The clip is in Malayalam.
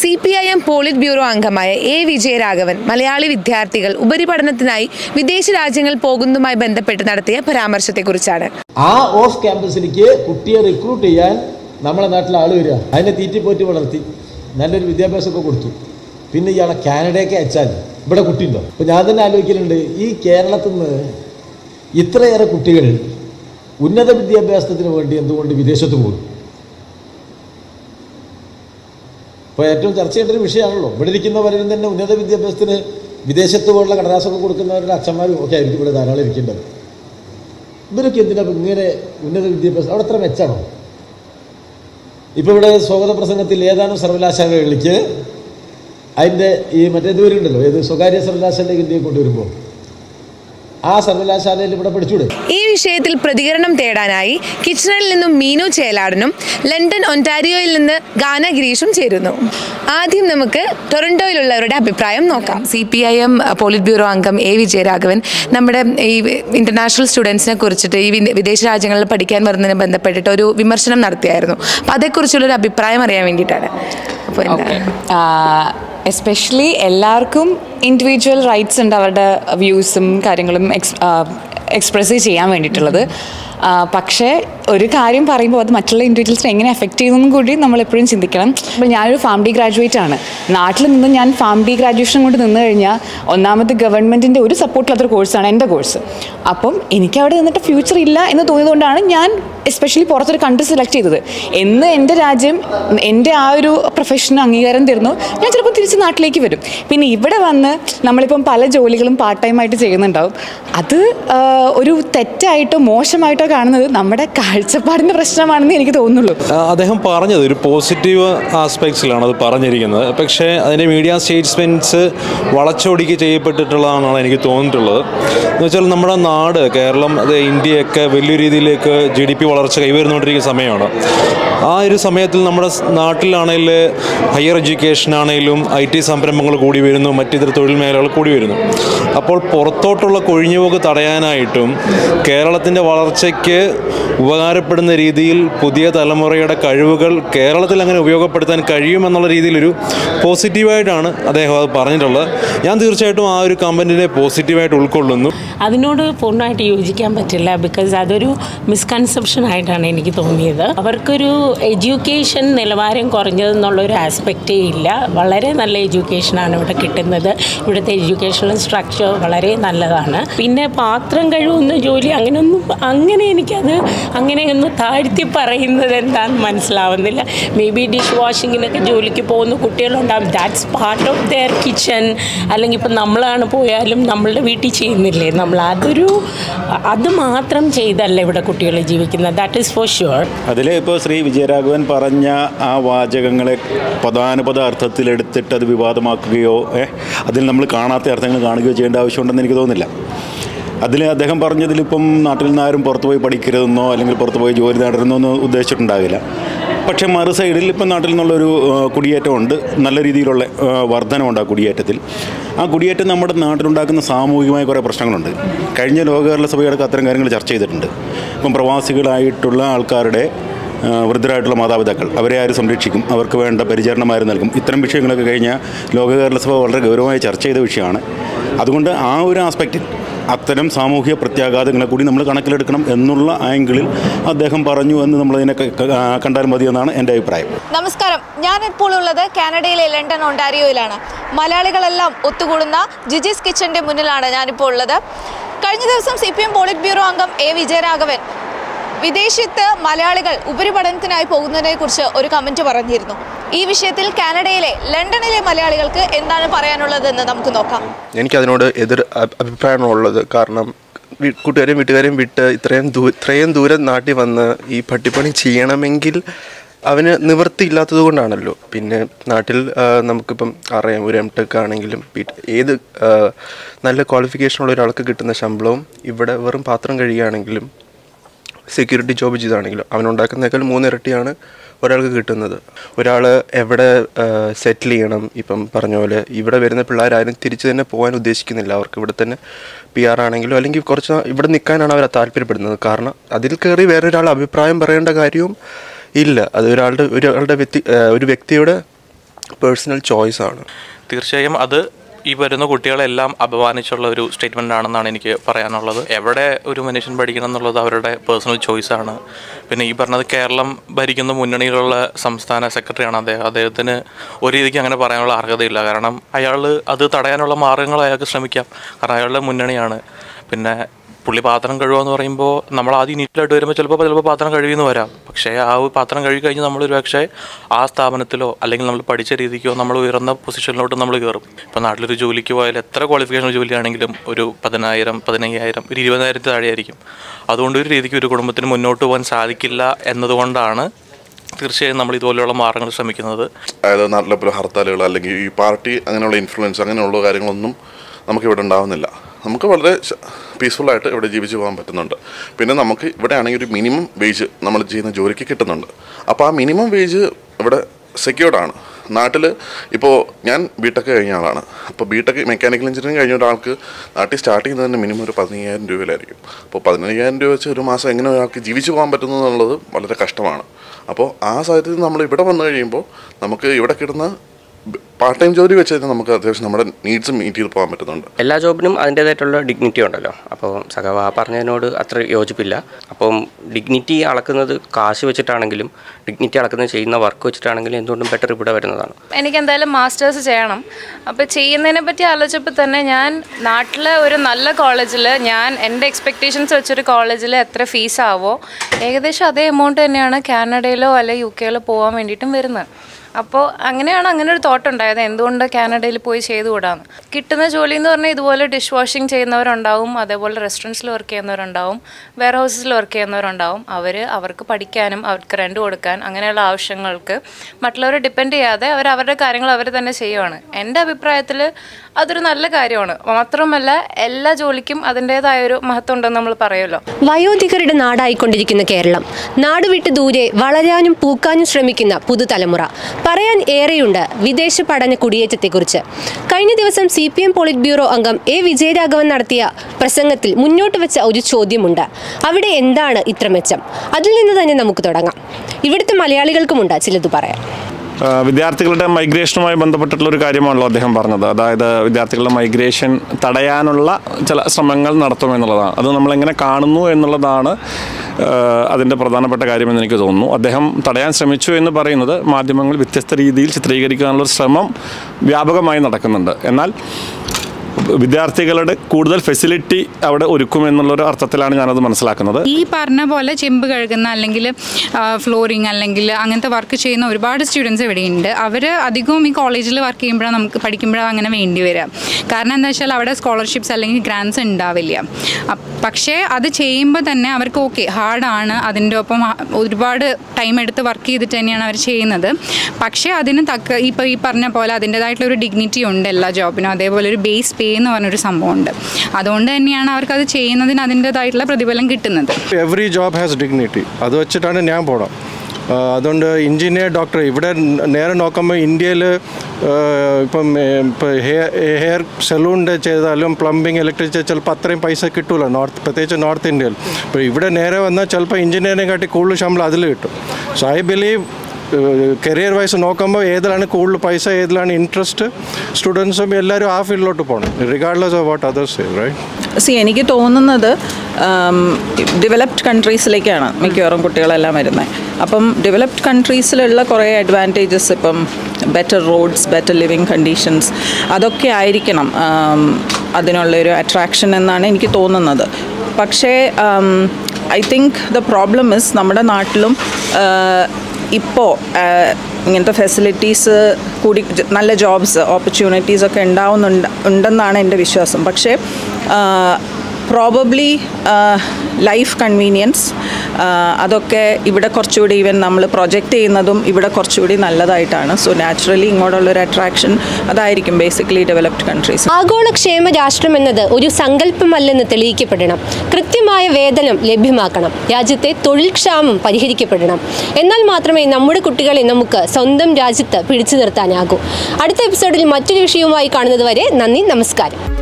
C P I M polit bureau അംഗമായ എ വിജയരാഘവൻ മലയാളി വിദ്യാർത്ഥികൾ ഉപരിപഠനത്തിനായി വിദേശ രാജ്യങ്ങൾ പോകുന്നതുമായി ബന്ധപ്പെട്ട് നടത്തിയ പരാമർശത്തെക്കുറിച്ചാണ്. ആ ഓഫ് ക്യാമ്പസിലേക്ക് കുട്ടിയെ റിക്രൂട്ട് ചെയ്യാൻ നമ്മളെ നാട്ടിലെ ആൾ വരിക. അതിനെ തീറ്റിപ്പോറ്റി വളർത്തി. നല്ലൊരു വിദ്യാഭ്യാസമൊക്കെ കൊടുത്തു. പിന്നെ ഇയാളെ കാനഡയൊക്കെ അയച്ചാൽ ഇവിടെ കുട്ടിയുണ്ടോ? അപ്പോൾ ഞാൻ തന്നെ ആലോചിക്കലുണ്ട് ഈ കേരളത്തിൽ നിന്ന് ഇത്രയേറെ കുട്ടികൾ ഉന്നത വിദ്യാഭ്യാസത്തിന് വേണ്ടി എന്തുകൊണ്ട് വിദേശത്ത് പോകും? ഇപ്പോൾ ഏറ്റവും ചർച്ച ചെയ്യേണ്ട ഒരു വിഷയമാണല്ലോ. ഇവിടെ ഇരിക്കുന്നവരും തന്നെ ഉന്നത വിദ്യാഭ്യാസത്തിന് വിദേശത്ത് പോലുള്ള കടലാസൊക്കെ കൊടുക്കുന്നവരുടെ അച്ഛന്മാരും ഒക്കെ ആയിരിക്കും ഇവിടെ ധാരാളം ഇരിക്കേണ്ടത്. ഇവരൊക്കെ എന്തിനാ ഇങ്ങനെ ഉന്നത വിദ്യാഭ്യാസം? അവിടെ അത്ര മെച്ചാണോ ഇപ്പോൾ ഇവിടെ സ്വാഗത പ്രസംഗത്തിൽ ഏതാനും സർവകലാശാലകളിലേക്ക് അതിന്റെ ഈ മറ്റേത് വരുന്നുണ്ടല്ലോ ഏത് സ്വകാര്യ സർവകലാശാലയിലേക്ക് ഇന്ത്യയെ കൊണ്ടുവരുമ്പോൾ ആ സർവകലാശാലയിൽ ഇവിടെ പഠിച്ചൂടെ? ഈ വിഷയത്തിൽ പ്രതികരണം തേടാനായി കിച്ചണിൽ നിന്നും മീനു ചേലാടനും ലണ്ടൻ ഒന്റാരിയോയിൽ നിന്ന് ഗാന ഗിരീഷും ചേരുന്നു. ആദ്യം നമുക്ക് ടൊറന്റോയിലുള്ളവരുടെ അഭിപ്രായം നോക്കാം. C P I M polit bureau അംഗം എ വിജയരാഘവൻ നമ്മുടെ ഈ ഇന്റർനാഷണൽ സ്റ്റുഡൻസിനെ കുറിച്ചിട്ട് ഈ വിദേശ രാജ്യങ്ങളിൽ പഠിക്കാൻ വരുന്നതിനെ ബന്ധപ്പെട്ടിട്ട് ഒരു വിമർശനം നടത്തിയായിരുന്നു. അപ്പോൾ അതേക്കുറിച്ചുള്ളൊരു അഭിപ്രായം അറിയാൻ വേണ്ടിയിട്ടാണ്. അപ്പോൾ എസ്പെഷ്യലി എല്ലാവർക്കും ഇൻഡിവിജ്വൽ റൈറ്റ്സ് ഉണ്ട് അവരുടെ വ്യൂസും കാര്യങ്ങളും എക്സ് എക്സ്പ്രസ് ചെയ്യാൻ വേണ്ടിയിട്ടുള്ളത്. പക്ഷേ ഒരു കാര്യം പറയുമ്പോൾ അത് മറ്റുള്ള ഇൻഡിവിജ്വൽസിനെ എങ്ങനെ എഫക്റ്റ് ചെയ്യുന്നതും കൂടി നമ്മൾ എപ്പോഴും ചിന്തിക്കണം. അപ്പോൾ ഞാനൊരു ഫാം ഡി ഗ്രാജുവേറ്റ് ആണ്. നാട്ടിൽ നിന്ന് ഞാൻ ഫാം ഡി ഗ്രാജുവേഷൻ കൊണ്ട് നിന്ന് കഴിഞ്ഞാൽ ഒന്നാമത് ഗവൺമെന്റിന്റെ ഒരു സപ്പോർട്ടില്ലാത്തൊരു കോഴ്സാണ് എന്റെ കോഴ്സ് അപ്പം എനിക്ക് അവിടെ നിന്നിട്ട് ഫ്യൂച്ചർ ഇല്ല എന്ന് തോന്നിയതുകൊണ്ടാണ് ഞാൻ എസ്പെഷ്യലി പുറത്തൊരു കൺട്രി സെലക്ട് ചെയ്തത്. എന്ന് എന്റെ രാജ്യം എന്റെ ആ ഒരു പ്രൊഫഷന് അംഗീകാരം തരുന്നു. ഞാൻ ചിലപ്പോൾ തിരിച്ച് നാട്ടിലേക്ക് വരും. പിന്നെ ഇവിടെ വന്ന് നമ്മളിപ്പം പല ജോലികളും പാർട്ട് ടൈം ആയിട്ട് ചെയ്യുന്നുണ്ടാവും. അത് ഒരു തെറ്റായിട്ടോ മോശമായിട്ടോ കാണുന്നത് നമ്മുടെ കാഴ്ചപ്പാടിന്റെ പ്രശ്നമാണെന്ന് എനിക്ക് തോന്നുന്നുള്ളൂ. അദ്ദേഹം പറഞ്ഞത് ഒരു പോസിറ്റീവ് ആസ്പെക്ട്സിലാണ് അത് പറഞ്ഞിരിക്കുന്നത്. പക്ഷേ അതിന്റെ മീഡിയ സ്റ്റേറ്റ്സ്മെന്റ്സ് വളച്ചൊടിക്ക് ചെയ്യപ്പെട്ടിട്ടുള്ളതാണെന്നാണ് എനിക്ക് തോന്നിയിട്ടുള്ളത്. എന്ന് വെച്ചാൽ നമ്മുടെ നാട് കേരളം അത് ഇന്ത്യയൊക്കെ വലിയ രീതിയിലേക്ക് ജി ഡി പി വളർച്ച കൈവരുന്നുകൊണ്ടിരിക്കുന്ന സമയമാണ്. ആ ഒരു സമയത്തിൽ നമ്മുടെ നാട്ടിലാണെങ്കിൽ ഹയർ എഡ്യൂക്കേഷൻ ആണെങ്കിലും ഐ ടി സംരംഭങ്ങൾ കൂടി വരുന്നു മറ്റിതര തൊഴിൽ മേഖലകൾ കൂടി വരുന്നു. അപ്പോൾ പുറത്തോട്ടുള്ള കൊഴിഞ്ഞുപോക്ക് തടയാനായിട്ടും കേരളത്തിന്റെ വളർച്ചയ്ക്ക് ഉപകാരപ്പെടുന്ന രീതിയിൽ പുതിയ തലമുറയുടെ കഴിവുകൾ കേരളത്തിൽ അങ്ങനെ ഉപയോഗപ്പെടുത്താൻ കഴിയുമെന്നുള്ള രീതിയിലൊരു പോസിറ്റീവായിട്ടാണ് അദ്ദേഹം അത് പറഞ്ഞിട്ടുള്ളത്. ഞാൻ തീർച്ചയായിട്ടും ആ ഒരു കമന്റിനെ പോസിറ്റീവായിട്ട് ഉൾക്കൊള്ളുന്നു. അതിനോട് പൂർണമായിട്ട് യോജിക്കാൻ പറ്റില്ല ബിക്കോസ് അതൊരു മിസ്കൺസെപ്ഷൻ ആയിട്ടാണ് എനിക്ക് തോന്നിയത്. അവർക്കൊരു എഡ്യൂക്കേഷൻ നിലവാരം കുറഞ്ഞതെന്നുള്ളൊരു ആസ്പെക്റ്റേ ഇല്ല. വളരെ നല്ല എഡ്യൂക്കേഷനാണ് ഇവിടെ കിട്ടുന്നത്. ഇവിടുത്തെ എഡ്യൂക്കേഷണൽ സ്ട്രക്ചർ വളരെ നല്ലതാണ്. പിന്നെ പാത്രം കഴുകുന്ന ജോലി അങ്ങനെയൊന്നും അങ്ങനെ എനിക്കത് അങ്ങനെയൊന്ന് താഴ്ത്തി പറയുന്നത് എന്താണെന്ന് മനസ്സിലാവുന്നില്ല. മേ ബി ഡിഷ് വാഷിങ്ങിനൊക്കെ ജോലിക്ക് പോകുന്ന കുട്ടികളുണ്ടാവും. That's part of their kitchen അല്ലെങ്കിൽ ഇപ്പം നമ്മളാണ് പോയാലും നമ്മളുടെ വീട്ടിൽ ചെയ്യുന്നില്ലേ? നമ്മൾ അതൊരു അത് മാത്രം ചെയ്തല്ല ഇവിടെ കുട്ടികൾ ജീവിക്കുന്നത്. ദാറ്റ് ഈസ് ഫോർ ഷുവർ അതിൽ ഇപ്പോൾ ശ്രീ വിജയരാഘവൻ പറഞ്ഞ ആ വാചകങ്ങളെ പ്രധാനപദ അർത്ഥത്തിലെടുത്തിട്ട് അത് വിവാദമാക്കുകയോ അതിൽ നമ്മൾ കാണാത്ത അർത്ഥങ്ങൾ കാണുകയോ ചെയ്യേണ്ട ആവശ്യമുണ്ടെന്ന് എനിക്ക് തോന്നുന്നില്ല. അതിൽ അദ്ദേഹം പറഞ്ഞതിലിപ്പം നാട്ടിൽ നിന്ന് ആരും പുറത്തു പോയി പഠിക്കരുതെന്നോ അല്ലെങ്കിൽ പുറത്തു പോയി ജോലി നേടരുതെന്നോ ഒന്നും ഉദ്ദേശിച്ചിട്ടുണ്ടാകില്ല പക്ഷേ മറു സൈഡിൽ ഇപ്പം നാട്ടിൽ നിന്നുള്ളൊരു കുടിയേറ്റമുണ്ട്. നല്ല രീതിയിലുള്ള വർധനമുണ്ട് ആ കുടിയേറ്റത്തിൽ. ആ കുടിയേറ്റം നമ്മുടെ നാട്ടിലുണ്ടാക്കുന്ന സാമൂഹികമായ കുറേ പ്രശ്നങ്ങളുണ്ട്. കഴിഞ്ഞ ലോക കേരള സഭയുടെ അത്തരം കാര്യങ്ങൾ ചർച്ച ചെയ്തിട്ടുണ്ട്. ഇപ്പം പ്രവാസികളായിട്ടുള്ള ആൾക്കാരുടെ വൃദ്ധരായിട്ടുള്ള മാതാപിതാക്കൾ അവരെ ആര് സംരക്ഷിക്കും? അവർക്ക് വേണ്ട പരിചരണം നൽകും? ഇത്തരം വിഷയങ്ങളൊക്കെ കഴിഞ്ഞ ലോക കേരള സഭ വളരെ ഗൗരവമായി ചർച്ച ചെയ്ത വിഷയമാണ്. അതുകൊണ്ട് ആ ഒരു ആസ്പെക്റ്റിൽ അത്തരം സാമൂഹിക പ്രത്യാഘാതങ്ങളെ കൂടി നമ്മൾ കണക്കിലെടുക്കണം എന്നുള്ള ആംഗിളിൽ അദ്ദേഹം പറഞ്ഞു എന്ന് നമ്മളതിനെ കണ്ടാൽ മതി എന്നാണ് എന്റെ അഭിപ്രായം. നമസ്കാരം. ഞാൻ ഇപ്പോൾ ഉള്ളത് കാനഡയിലെ ലണ്ടൻ ഒണ്ടാരിയോയിലാണ്. മലയാളികളെല്ലാം ഒത്തുകൂടുന്ന ജിജിസ് കിച്ചന്റെ മുന്നിലാണ് ഞാനിപ്പോൾ ഉള്ളത്. കഴിഞ്ഞ ദിവസം C P M polit bureau അംഗം എ വിജയരാഘവൻ വിദേശത്ത് മലയാളികൾ ഉപരിപഠനത്തിനായി പോകുന്നതിനെ കുറിച്ച് ഒരു കമന്റ് പറഞ്ഞിരുന്നു. ഈ വിഷയത്തിൽ കാനഡയിലെ ലണ്ടനിലെ മലയാളികൾക്ക് എന്താണ് പറയാനുള്ളതെന്ന് നമുക്ക് നോക്കാം. എനിക്ക് അതിനോട് എതിർ അഭി- അഭിപ്രായമാണുള്ളത് കാരണം കൂട്ടുകാരെയും വീട്ടുകാരെയും വിട്ട് ഇത്രയും ഇത്രയും ദൂരം നാട്ടിൽ വന്ന് ഈ പട്ടിപ്പണി ചെയ്യണമെങ്കിൽ അവന് നിവൃത്തിയില്ലാത്തത് കൊണ്ടാണല്ലോ. പിന്നെ നാട്ടിൽ നമുക്കിപ്പം അറിയാം ഒരു എം ടെക് ആണെങ്കിലും ഏത് നല്ല ക്വാളിഫിക്കേഷനുള്ള ഒരാൾക്ക് കിട്ടുന്ന ശമ്പളവും ഇവിടെ വെറും പാത്രം കഴിയുകയാണെങ്കിലും സെക്യൂരിറ്റി ജോബ് ചെയ്താണെങ്കിലും അവനുണ്ടാക്കുന്നേക്കാൾ മൂന്നിരട്ടിയാണ് ഒരാൾക്ക് കിട്ടുന്നത്. ഒരാൾ എവിടെ സെറ്റിൽ ചെയ്യണം ഇപ്പം പറഞ്ഞ പോലെ ഇവിടെ വരുന്ന പിള്ളേരാരും തിരിച്ചു തന്നെ പോകാൻ ഉദ്ദേശിക്കുന്നില്ല. അവർക്ക് ഇവിടെ തന്നെ പി ആർ ആണെങ്കിലും അല്ലെങ്കിൽ കുറച്ച് ഇവിടെ നിൽക്കാനാണ് അവർ താല്പര്യപ്പെടുന്നത്. കാരണം അതിൽ കയറി വേറൊരാൾ അഭിപ്രായം പറയേണ്ട കാര്യവും ഇല്ല. അത് ഒരാളുടെ ഒരാളുടെ വ്യക്തി ഒരു വ്യക്തിയുടെ പേഴ്സണൽ ചോയ്സാണ് തീർച്ചയായും അത് ഈ വരുന്ന കുട്ടികളെല്ലാം അപമാനിച്ചുള്ള ഒരു സ്റ്റേറ്റ്മെന്റ് ആണെന്നാണ് എനിക്ക് പറയാനുള്ളത്. എവിടെ ഒരു മനുഷ്യൻ പഠിക്കണം എന്നുള്ളത് അവരുടെ പേഴ്സണൽ ചോയ്സാണ് പിന്നെ ഈ പറഞ്ഞത് കേരളം ഭരിക്കുന്ന മുന്നണിയിലുള്ള സംസ്ഥാന സെക്രട്ടറിയാണ് അദ്ദേഹം. അദ്ദേഹത്തിന് ഒരു രീതിക്ക് അങ്ങനെ പറയാനുള്ള അർഹതയില്ല. കാരണം അയാൾ അത് തടയാനുള്ള മാർഗങ്ങൾ അയാൾക്ക് ശ്രമിക്കാം. കാരണം അയാളുടെ മുന്നണിയാണ്. പിന്നെ പുള്ളി പാത്രം കഴുകുക എന്ന് പറയുമ്പോൾ നമ്മൾ ആദ്യം നീറ്റിലായിട്ട് വരുമ്പോൾ ചിലപ്പോൾ ചിലപ്പോൾ പാത്രം കഴുകിയെന്ന് വരാം. പക്ഷേ ആ പാത്രം കഴുകി കഴിഞ്ഞ് നമ്മൾ ഒരു പക്ഷേ ആ സ്ഥാപനത്തിലോ അല്ലെങ്കിൽ നമ്മൾ പഠിച്ച രീതിക്കോ നമ്മൾ ഉയർന്ന പൊസിഷനിലോട്ട് നമ്മൾ കയറും ഇപ്പോൾ നാട്ടിലൊരു ജോലിക്ക് പോയാൽ എത്ര ക്വാളിഫിക്കേഷൻ ജോലിയാണെങ്കിലും ഒരു പതിനായിരം പതിനയ്യായിരം ഒരു ഇരുപതിനായിരത്തി താഴെയായിരിക്കും. അതുകൊണ്ട് ഒരു രീതിക്ക് ഒരു കുടുംബത്തിന് മുന്നോട്ട് പോകാൻ സാധിക്കില്ല എന്നതുകൊണ്ടാണ് തീർച്ചയായും നമ്മൾ ഇതുപോലെയുള്ള മാർഗങ്ങൾ ശ്രമിക്കുന്നത്. അതായത് നാട്ടിലെ ഹർത്താലുകൾ അല്ലെങ്കിൽ ഈ പാർട്ടി അങ്ങനെയുള്ള ഇൻഫ്ലുവൻസ് അങ്ങനെയുള്ള കാര്യങ്ങളൊന്നും നമുക്കിവിടെ ഉണ്ടാവുന്നില്ല. നമുക്ക് വളരെ പീസ്ഫുള്ളായിട്ട് ഇവിടെ ജീവിച്ച് പോകാൻ പറ്റുന്നുണ്ട്. പിന്നെ നമുക്ക് ഇവിടെ ആണെങ്കിൽ ഒരു മിനിമം വേജ് നമ്മൾ ചെയ്യുന്ന ജോലിക്ക് കിട്ടുന്നുണ്ട്. അപ്പോൾ ആ മിനിമം വേജ് ഇവിടെ സെക്യൂർഡ് ആണ്. നാട്ടിൽ ഇപ്പോൾ ഞാൻ ബിടെക് കഴിഞ്ഞ ആളാണ്. അപ്പോൾ ബിടെക് മെക്കാനിക്കൽ എഞ്ചിനീയറിംഗ് കഴിഞ്ഞ ഒരാൾക്ക് നാട്ടിൽ സ്റ്റാർട്ട് ചെയ്യുന്നത് തന്നെ മിനിമം ഒരു പതിനയ്യായിരം രൂപയിലായിരിക്കും. അപ്പോൾ പതിനയ്യായിരം രൂപ വെച്ച് ഒരു മാസം എങ്ങനെ ഒരാൾക്ക് ജീവിച്ചു പോകാൻ പറ്റുന്നു എന്നുള്ളത് വളരെ കഷ്ടമാണ്. അപ്പോൾ ആ സാഹചര്യത്തിൽ നമ്മൾ ഇവിടെ വന്നു കഴിയുമ്പോൾ നമുക്ക് ഇവിടെ കിട്ടുന്ന പാർട്ട് ടൈം ജോലി വെച്ച് തന്നെ നമുക്ക് അത്യാവശ്യം നമ്മുടെ നീഡ്സ് മീറ്റ് ചെയ്ത് പോകാൻ പറ്റുന്നുണ്ട്. എല്ലാ ജോബിനും അതിന്റേതായിട്ടുള്ള ഡിഗ്നിറ്റി ഉണ്ടല്ലോ. അപ്പോൾ സഖാവ് ആ പറഞ്ഞതിനോട് അത്ര യോജിപ്പില്ല. അപ്പം ഡിഗ്നിറ്റി അളക്കുന്നത് കാശ് വെച്ചിട്ടാണെങ്കിലും ഡിഗ്നിറ്റി അളക്കുന്നത് ചെയ്യുന്ന വർക്ക് വെച്ചിട്ടാണെങ്കിലും എന്തുകൊണ്ടും ബെറ്റർ ഇവിടെ വരുന്നതാണ്. എനിക്ക് എന്തായാലും മാസ്റ്റേഴ്സ് ചെയ്യണം. അപ്പോൾ ചെയ്യുന്നതിനെ പറ്റി ആലോചിച്ചപ്പോൾ തന്നെ ഞാൻ നാട്ടിലെ ഒരു നല്ല കോളേജിൽ ഞാൻ എന്റെ എക്സ്പെക്റ്റേഷൻസ് വെച്ചൊരു കോളേജിൽ എത്ര ഫീസ് ആവോ ഏകദേശം അതേ എമൗണ്ട് തന്നെയാണ് കാനഡയിലോ അല്ലെങ്കിൽ യു കെയിലോ പോകാൻ വേണ്ടിയിട്ടും വരുന്നത്. അപ്പോൾ അങ്ങനെയാണ് അങ്ങനെ ഒരു തോട്ട് ഉണ്ടായത്. എന്തുകൊണ്ട് കാനഡയിൽ പോയി ചെയ്തുകൂടാന്ന്? കിട്ടുന്ന ജോലി എന്ന് പറഞ്ഞാൽ ഇതുപോലെ ഡിഷ് വാഷിംഗ് ചെയ്യുന്നവരുണ്ടാവും അതേപോലെ റെസ്റ്റോറന്റ്സിൽ വർക്ക് ചെയ്യുന്നവരുണ്ടാവും വെയർ ഹൗസസിൽ വർക്ക് ചെയ്യുന്നവരുണ്ടാവും. അവർ അവർക്ക് പഠിക്കാനും അവർക്ക് റെന്റ് കൊടുക്കാൻ അങ്ങനെയുള്ള ആവശ്യങ്ങൾക്ക് മറ്റുള്ളവരെ ഡിപ്പെൻഡ് ചെയ്യാതെ അവർ അവരുടെ കാര്യങ്ങൾ അവർ തന്നെ ചെയ്യുവാണ്. എന്റെ അഭിപ്രായത്തിൽ അതൊരു നല്ല കാര്യമാണ്. മാത്രമല്ല എല്ലാ ജോലിക്കും അതിന്റേതായ ഒരു മഹത്വം ഉണ്ടെന്ന് നമ്മൾ പറയുമല്ലോ. വയോധികരുടെ നാടായിക്കൊണ്ടിരിക്കുന്ന കേരളം. നാട് വിട്ട് ദൂരെ വളരാനും പൂക്കാനും ശ്രമിക്കുന്ന പുതുതലമുറ. പറയാൻ ഏറെയുണ്ട് വിദേശ പഠന കുടിയേറ്റത്തെക്കുറിച്ച്. കഴിഞ്ഞ ദിവസം C P M polit bureau അംഗം എ വിജയരാഘവൻ നടത്തിയ പ്രസംഗത്തിൽ മുന്നോട്ട് വെച്ച ഒരു ചോദ്യമുണ്ട്. അവിടെ എന്താണ് ഇത്ര മെച്ചം അതിൽ നിന്ന് തന്നെ നമുക്ക് തുടങ്ങാം. ഇവിടുത്തെ മലയാളികൾക്കുമുണ്ട് ചിലത് പറയാൻ. ആ, വിദ്യാർത്ഥികളുടെ മൈഗ്രേഷനുമായി ബന്ധപ്പെട്ടിട്ടുള്ള ഒരു കാര്യമാണല്ലോ അദ്ദേഹം പറഞ്ഞത്. അതായത് വിദ്യാർത്ഥികളുടെ മൈഗ്രേഷൻ തടയാനുള്ള ചില ശ്രമങ്ങൾ നടത്തുമെന്നുള്ളതാണ് അത് നമ്മളെങ്ങനെ കാണുന്നു എന്നുള്ളതാണ് അതിന്റെ പ്രധാനപ്പെട്ട കാര്യമെന്ന് എനിക്ക് തോന്നുന്നു. അദ്ദേഹം തടയാൻ ശ്രമിച്ചു എന്ന് പറയുന്നത് മാധ്യമങ്ങൾ വ്യത്യസ്ത രീതിയിൽ ചിത്രീകരിക്കാനുള്ള ശ്രമം വ്യാപകമായി നടക്കുന്നുണ്ട്. എന്നാൽ വിദ്യാർത്ഥികളുടെ കൂടുതൽ ഫെസിലിറ്റി അവിടെ ഒരുക്കുമെന്നുള്ളൊരു അർത്ഥത്തിലാണ് ഞാനത് മനസ്സിലാക്കുന്നത്. ഈ പറഞ്ഞ പോലെ ചെമ്പ് കഴുകുന്ന അല്ലെങ്കിൽ ഫ്ലോറിങ് അല്ലെങ്കിൽ അങ്ങനത്തെ വർക്ക് ചെയ്യുന്ന ഒരുപാട് സ്റ്റുഡൻസ് ഇവിടെയുണ്ട്. അവർ അധികവും ഈ കോളേജിൽ വർക്ക് ചെയ്യുമ്പോഴാണ് നമുക്ക് പഠിക്കുമ്പോഴാണ് അങ്ങനെ വേണ്ടി വരിക കാരണം എന്താ വെച്ചാൽ അവിടെ സ്കോളർഷിപ്സ് അല്ലെങ്കിൽ ഗ്രാൻസ് ഉണ്ടാവില്ല. പക്ഷേ അത് ചെയ്യുമ്പോൾ തന്നെ അവർക്ക് ഓക്കെ ഹാർഡാണ് അതിന്റെ ഒപ്പം ഒരുപാട് ടൈം എടുത്ത് വർക്ക് ചെയ്തിട്ട് തന്നെയാണ് അവർ ചെയ്യുന്നത്. പക്ഷേ അതിന് തക്ക ഇപ്പോൾ ഈ പറഞ്ഞ പോലെ അതിന്റെതായിട്ടുള്ള ഒരു ഡിഗ്നിറ്റി ഉണ്ട് എല്ലാ ജോബിനും അതേപോലെ ഒരു ബേസ് പേ എന്ന് പറഞ്ഞൊരു സംഭവമുണ്ട്. അതുകൊണ്ട് തന്നെയാണ് അവർക്ക് അത് ചെയ്യുന്നതിന് അതിന്റെതായിട്ടുള്ള പ്രതിഫലം കിട്ടുന്നത്. എവറി ജോബ് ഹാസ് ഡിഗ്നിറ്റി അത് വെച്ചിട്ടാണ് ഞാൻ പോകണം അതുകൊണ്ട് എഞ്ചിനീയർ ഡോക്ടർ ഇവിടെ നേരെ നോക്കുമ്പോൾ ഇന്ത്യയിൽ ഇപ്പം ഹെയർ സലൂണിന്റെ ചെയ്താലും പ്ലംബിങ് ഇലക്ട്രിക് ചിലപ്പോൾ അത്രയും പൈസ കിട്ടൂല നോർത്ത് പ്രത്യേകിച്ച് നോർത്ത് ഇന്ത്യയിൽ. ഇപ്പോൾ ഇവിടെ നേരെ വന്നാൽ ചിലപ്പോൾ എഞ്ചിനീയറിനെ കാട്ടി കൂടുതൽ ശമ്പളം അതിൽ കിട്ടും. So I believe career wise നോക്കുമ്പോൾ ഏതിലാണ് കൂടുതൽ പൈസ ഏതിലാണ് ഇൻട്രസ്റ്റ് സ്റ്റുഡൻസും എല്ലാവരും ആ ഫീൽഡിലോട്ട് പോകണം regardless of what others right see എനിക്ക് തോന്നുന്നത് ഡെവലപ്ഡ് കൺട്രീസിലേക്കാണ് മിക്കവാറും കുട്ടികളെല്ലാം വരുന്നത് അപ്പം ഡെവലപ്ഡ് കൺട്രീസിലുള്ള കുറേ അഡ്വാന്റേജസ് ഇപ്പം better roads better living conditions അതൊക്കെ ആയിരിക്കണം അതിനുള്ളൊരു അട്രാക്ഷൻ എന്നാണ് എനിക്ക് തോന്നുന്നത്. പക്ഷേ I think the problem is നമ്മുടെ നാട്ടിലും ഇപ്പോൾ ഇങ്ങനത്തെ ഫെസിലിറ്റീസ് കൂടി നല്ല ജോബ്സ് ഓപ്പർച്യൂണിറ്റീസ് ഒക്കെ ഉണ്ടാവുന്നുണ്ട് ഉണ്ടെന്നാണ് എന്റെ വിശ്വാസം. പക്ഷേ പ്രോബബ്ലി ലൈഫ് കൺവീനിയൻസ് അതൊക്കെ ഇവിടെ കുറച്ചുകൂടി ഈവൻ നമ്മൾ പ്രൊജക്റ്റ് ചെയ്യുന്നതും ഇവിടെ കുറച്ചുകൂടി നല്ലതായിട്ടാണ്. സോ നാച്ചുറലി ഇങ്ങോട്ടുള്ളൊരു അട്രാക്ഷൻ അതായിരിക്കും ബേസിക്കലി ഡെവലപ്ഡ് കൺട്രീസ് ആഗോള ക്ഷേമ രാഷ്ട്രം എന്നത് ഒരു സങ്കല്പമല്ലെന്ന് തെളിയിക്കപ്പെടണം. കൃത്യമായ വേതനം ലഭ്യമാക്കണം. രാജ്യത്തെ തൊഴിൽ ക്ഷാമം പരിഹരിക്കപ്പെടണം. എന്നാൽ മാത്രമേ നമ്മുടെ കുട്ടികളെ നമുക്ക് സ്വന്തം രാജ്യത്ത് പിടിച്ചു നിർത്താനാകൂ. അടുത്ത എപ്പിസോഡിൽ മറ്റൊരു വിഷയവുമായി കാണുന്നത് വരെ നന്ദി നമസ്കാരം.